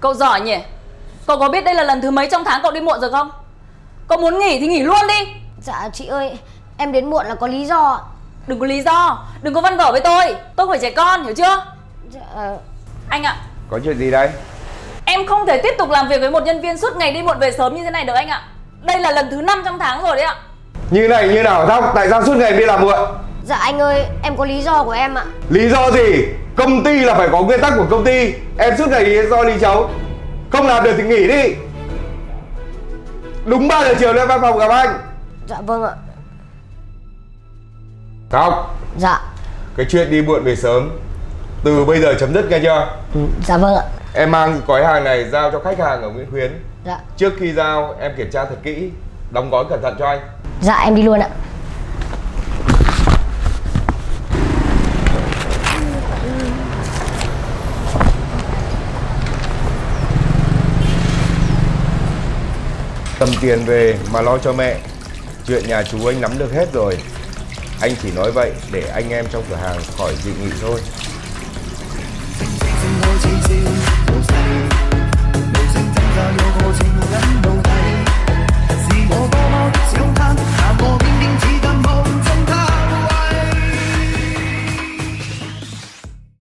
Cậu giỏi nhỉ? Cậu có biết đây là lần thứ mấy trong tháng cậu đi muộn rồi không? Cậu muốn nghỉ thì nghỉ luôn đi. Dạ chị ơi Em đến muộn là có lý do ạ. Đừng có lý do Đừng có văn vở với tôi. Tôi không phải trẻ con hiểu chưa? Dạ ờ, Anh ạ. Có chuyện gì đây? Em không thể tiếp tục làm việc với một nhân viên suốt ngày đi muộn về sớm như thế này được anh ạ. Đây là lần thứ 5 trong tháng rồi đấy ạ. Như này như nào Thóc? Tại sao suốt ngày đi làm muộn? Dạ anh ơi Em có lý do của em ạ. Lý do gì? Công ty là phải có nguyên tắc của công ty. Em suốt ngày lý do đi cháu. Không làm được thì nghỉ đi. Đúng 3 giờ chiều lên văn phòng gặp anh. Dạ vâng ạ. Thóc Dạ. Cái chuyện đi muộn về sớm. Từ bây giờ chấm dứt nghe chưa? Ừ, Dạ vâng ạ. Em mang gói hàng này giao cho khách hàng ở Nguyễn Khuyến. Dạ. Trước khi giao em kiểm tra thật kỹ. Đóng gói cẩn thận cho anh. Dạ em đi luôn ạ Cầm tiền về mà lo cho mẹ. Chuyện nhà chú anh nắm được hết rồi. Anh chỉ nói vậy để anh em trong cửa hàng khỏi dị nghị thôi.